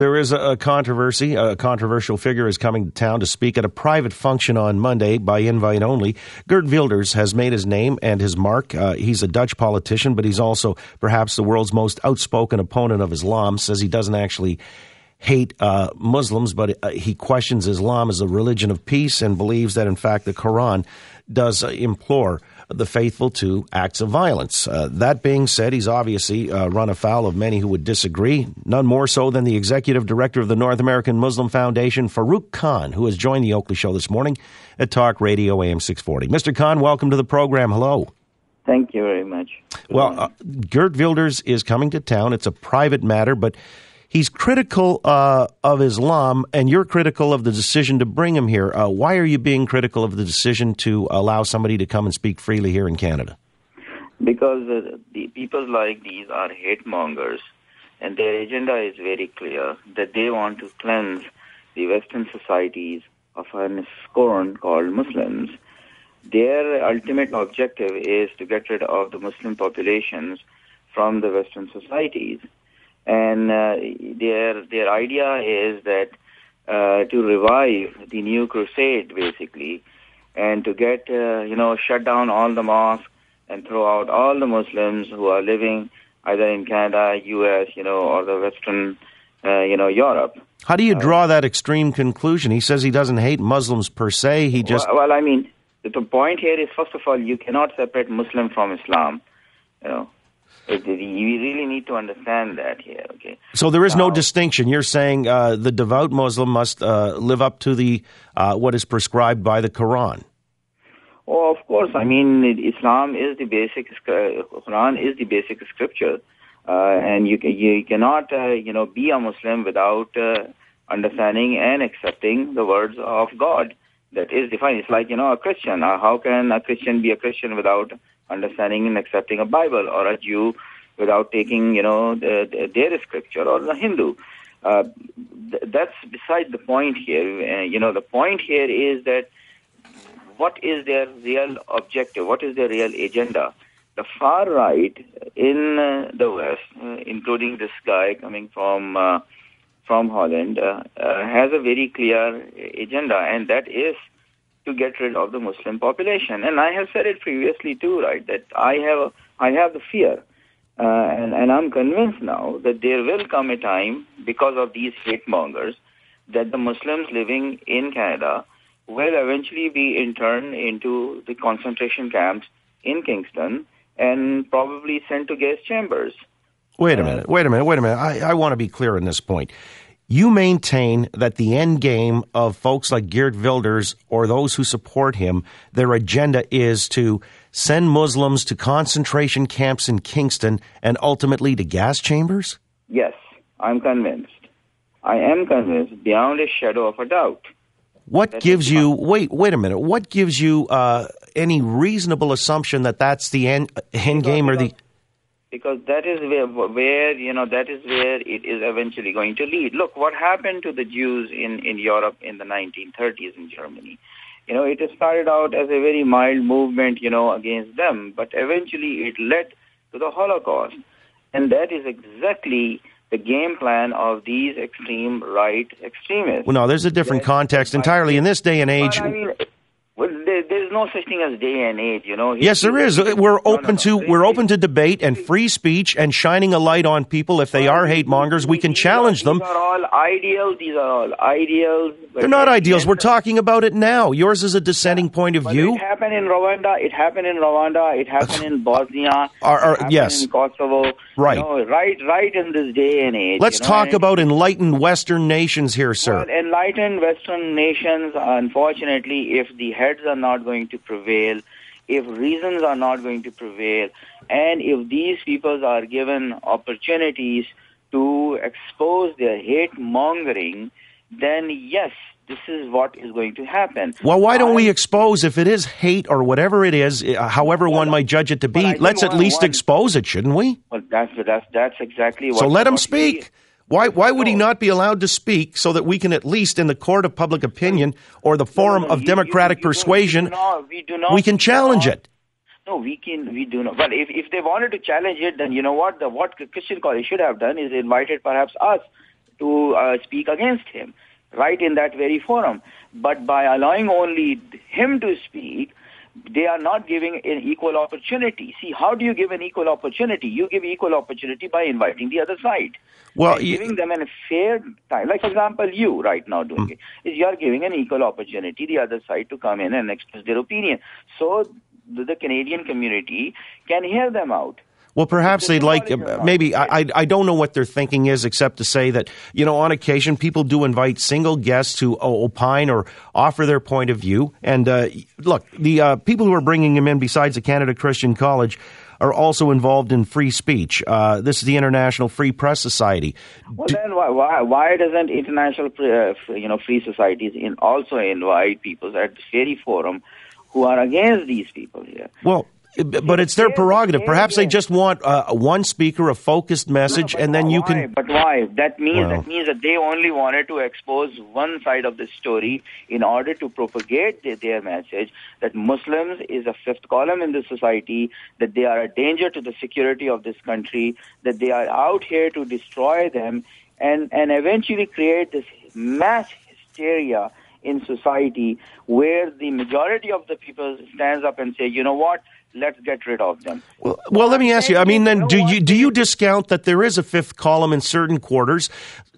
There is a controversy. A controversial figure is coming to town to speak at a private function on Monday by invite only. Geert Wilders has made his name and his mark. Uh, he's a Dutch politician, but he's also perhaps the world's most outspoken opponent of Islam. Says he doesn't actually hate uh, Muslims, but uh, he questions Islam as a religion of peace and believes that, in fact, the Quran does uh, implore the faithful to acts of violence. Uh, that being said, he's obviously uh, run afoul of many who would disagree, none more so than the executive director of the North American Muslim Foundation, Farooq Khan, who has joined the Oakley Show this morning at Talk Radio AM 640. Mr. Khan, welcome to the program. Hello. Thank you very much. Well, uh, Geert Wilders is coming to town. It's a private matter, but he's critical uh, of Islam, and you're critical of the decision to bring him here. Uh, why are you being critical of the decision to allow somebody to come and speak freely here in Canada? Because uh, the people like these are hate mongers, and their agenda is very clear that they want to cleanse the Western societies of a scorn called Muslims. Their ultimate objective is to get rid of the Muslim populations from the Western societies and uh, their their idea is that uh, to revive the new crusade, basically, and to get uh, you know shut down all the mosques and throw out all the Muslims who are living either in Canada, U.S., you know, or the Western, uh, you know, Europe. How do you uh, draw that extreme conclusion? He says he doesn't hate Muslims per se. He just well, well I mean, the point here is first of all, you cannot separate Muslim from Islam. You know, you really need to understand that here, okay? So there is no distinction. You're saying uh, the devout Muslim must uh, live up to the uh, what is prescribed by the Quran. Oh, of course. I mean, Islam is the basic. Quran is the basic scripture, uh, and you you cannot uh, you know be a Muslim without uh, understanding and accepting the words of God. That is defined. It's like you know a Christian. how can a Christian be a Christian without understanding and accepting a Bible, or a Jew without taking, you know, the, the, their scripture, or the Hindu. Uh, th- that's beside the point here. Uh, you know, the point here is that what is their real objective? What is their real agenda? The far right in uh, the West, uh, including this guy coming from uh, from Holland, uh, has a very clear agenda, and that is to get rid of the Muslim population. And I have said it previously too, right? That I have I have the fear, uh, and and I'm convinced now that there will come a time because of these hate mongers that the Muslims living in Canada will eventually be interned into the concentration camps in Kingston and probably sent to gas chambers. Wait a minute, wait a minute, wait a minute. I, I want to be clear on this point. You maintain that the end game of folks like Geert Wilders or those who support him, their agenda is to send Muslims to concentration camps in Kingston and ultimately to gas chambers? Yes, I'm convinced. I am convinced beyond a shadow of a doubt. What that gives you wait wait a minute? What gives you uh, any reasonable assumption that that's the end end game or the because that is where, where you know that is where it is eventually going to lead. Look, what happened to the Jews in in Europe in the 1930s in Germany? You know, it started out as a very mild movement, you know, against them, but eventually it led to the Holocaust, and that is exactly the game plan of these extreme right extremists. Well, no, there's a different context entirely in this day and age. I mean, well, there, there's no such thing as day and age, you know. Yes, there is. We're open no, no, to we're open to debate and free speech and shining a light on people if they are hate mongers. We can challenge them. These are all ideals. These are all ideals. They're not ideals. We're talking about it now. Yours is a dissenting point of view. It happened in Rwanda. It happened in Rwanda. It happened in Bosnia. yes. In Kosovo. Right. You know, right. Right in this day and age. Let's you know, talk about enlightened Western nations here, sir. Well, enlightened Western nations, unfortunately, if the heads are not going to prevail, if reasons are not going to prevail, and if these peoples are given opportunities to expose their hate mongering, then yes, this is what is going to happen. Well, why don't we expose if it is hate or whatever it is, uh, however well, one might judge it to be? Let's at least one, expose it, shouldn't we? Well, that's that's that's exactly what. So let him speak. Why, why would he not be allowed to speak so that we can at least, in the court of public opinion or the forum no, no, of you, democratic you, you persuasion, we, do not, we, not, we can challenge it? No, we can. We do not. Well, if if they wanted to challenge it, then you know what? The what Christian college should have done is invited perhaps us to uh, speak against him, right in that very forum. But by allowing only him to speak, they are not giving an equal opportunity. See, how do you give an equal opportunity? You give equal opportunity by inviting the other side. Well, giving them a fair time. Like, for example, you right now doing mm. it is you are giving an equal opportunity the other side to come in and express their opinion. So the, the Canadian community can hear them out. Well, perhaps they'd like maybe I I don't know what their thinking is, except to say that you know on occasion people do invite single guests to opine or offer their point of view. And uh, look, the uh, people who are bringing him in, besides the Canada Christian College, are also involved in free speech. Uh, this is the International Free Press Society. Well, do- then why, why, why doesn't international uh, you know free societies in also invite people at the very forum who are against these people here? Well, but it's their prerogative. Perhaps they just want uh, one speaker, a focused message, no, and then you why? can. But why? That means well, that means that they only wanted to expose one side of the story in order to propagate their, their message that Muslims is a fifth column in the society, that they are a danger to the security of this country, that they are out here to destroy them, and and eventually create this mass hysteria in society where the majority of the people stands up and say, you know what? Let's get rid of them. Well, well let me ask you. I mean, then do you do you discount that there is a fifth column in certain quarters?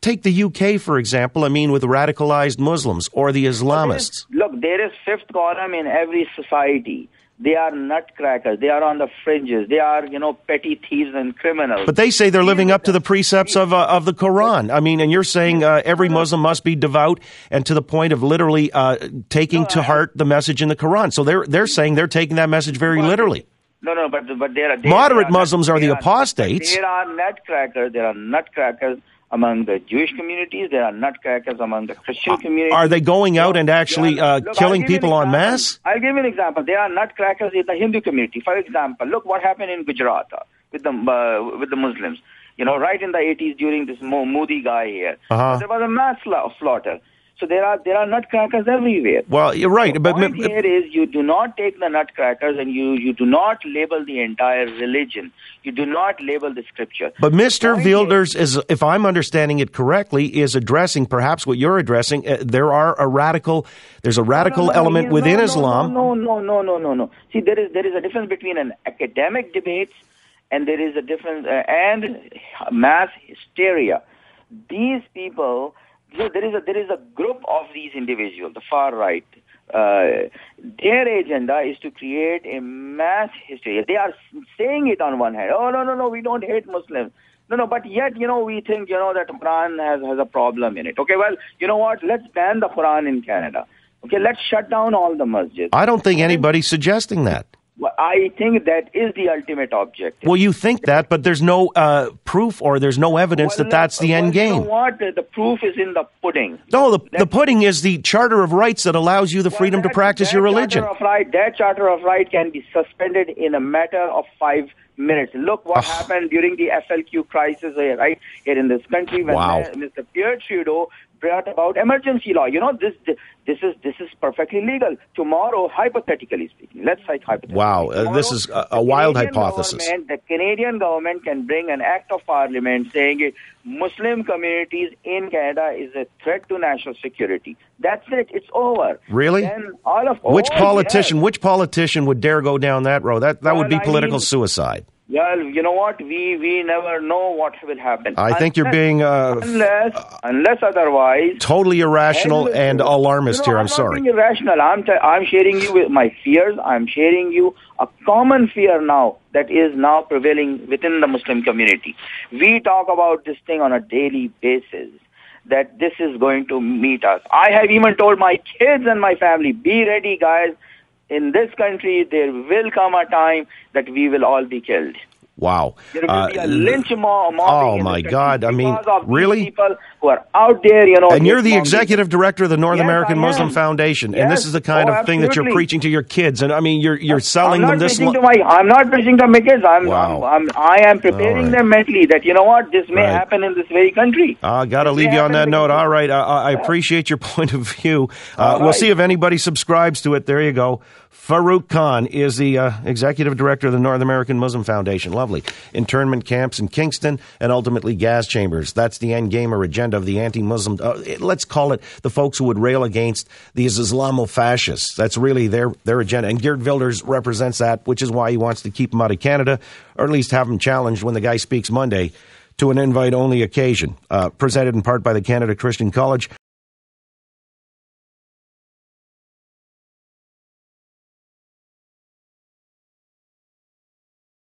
Take the UK for example. I mean, with radicalized Muslims or the Islamists. look, there is fifth column in every society. They are nutcrackers. They are on the fringes. They are, you know, petty thieves and criminals. But they say they're living up to the precepts of, uh, of the Quran. I mean, and you're saying uh, every Muslim must be devout and to the point of literally uh, taking to heart the message in the Quran. So they're they're saying they're taking that message very literally. No, no, but but there are moderate Muslims are the apostates. There are nutcrackers. There are nutcrackers among the Jewish communities. There are nutcrackers among the Christian communities. Are they going out and actually uh, look, killing people en masse? I'll give you an example. There are nutcrackers in the Hindu community. For example, look what happened in Gujarat uh, with the uh, with the Muslims. You know, right in the 80s during this Modi guy here, uh-huh. there was a mass slaughter. So there are there are nutcrackers everywhere. Well, you're right. But the but point here is you do not take the nutcrackers and you you do not label the entire religion. You do not label the scripture. But Mr. Wilders is, if I'm understanding it correctly, is addressing perhaps what you're addressing. Uh, there are a radical. There's a radical no, no, element no, within Islam. No, no, no, no, no, no. See, there is there is a difference between an academic debate and there is a difference uh, and mass hysteria. These people so there is a there is a group of these individuals, the far right. Uh, their agenda is to create a mass hysteria. They are saying it on one hand. Oh no no no, we don't hate Muslims. No no, but yet you know we think you know that Quran has has a problem in it. Okay, well you know what? Let's ban the Quran in Canada. Okay, let's shut down all the masjids. I don't think anybody's suggesting that. I think that is the ultimate objective. Well, you think that, but there's no uh, proof or there's no evidence well, that that's the well, end game. You know what? The proof is in the pudding. No, the, the pudding is the Charter of Rights that allows you the well, freedom that, to practice your religion. Charter of right, that Charter of Right can be suspended in a matter of five minutes. Look what happened during the FLQ crisis here, right here in this country when wow. Mr. Pierre Trudeau brought about emergency law. You know, this this is this is perfectly legal. Tomorrow, hypothetically speaking, let's say hypothetically. Wow, uh, this is a, a wild hypothesis. The Canadian government can bring an act of parliament saying Muslim communities in Canada is a threat to national security. That's it. It's over. Really? Then all of which oh, politician? Yes. Which politician would dare go down that road? That that well, would be political I mean, suicide. Well, you know what? We we never know what will happen. I unless, think you're being uh, unless unless otherwise totally irrational and alarmist you know, here. I'm, I'm sorry. Irrational. I'm t- I'm sharing you with my fears. I'm sharing you a common fear now that is now prevailing within the Muslim community. We talk about this thing on a daily basis that this is going to meet us. I have even told my kids and my family, be ready, guys in this country, there will come a time that we will all be killed. Wow. There will uh, be a lynch mob. Oh, my God. I mean, really? People who are out there, you know. And you're the executive director of the North yes, American Muslim Foundation. Yes. And this is the kind oh, of thing that you're preaching to your kids. And I mean, you're, you're selling them this. Lo- my, I'm not preaching to my kids. I'm, wow. I'm, I'm, I am preparing right. them mentally that, you know what, this may right. happen in this very country. I uh, got to leave you on that note. All right. I, I appreciate your point of view. Uh, we'll see if anybody subscribes to it. There you go. Farooq Khan is the uh, executive director of the North American Muslim Foundation. Lovely. Internment camps in Kingston and ultimately gas chambers. That's the end game or agenda of the anti Muslim, uh, let's call it the folks who would rail against these Islamo fascists. That's really their, their agenda. And Geert Wilders represents that, which is why he wants to keep them out of Canada, or at least have them challenged when the guy speaks Monday to an invite only occasion. Uh, presented in part by the Canada Christian College.